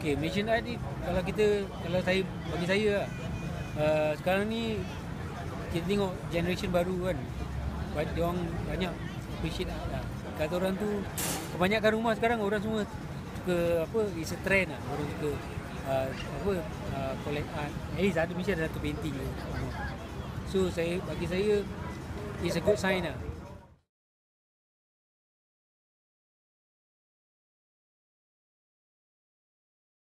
Okay, Malaysian art ni kalau kita kalau saya bagi saya lah, uh, sekarang ni kita tengok generation baru kan. Banyak orang banyak appreciate art lah. kata orang tu kebanyakan rumah sekarang orang semua suka apa is a trend lah. Orang suka uh, apa uh, collect art. At least ada mesti ada satu painting tu. So saya bagi saya is a good sign lah.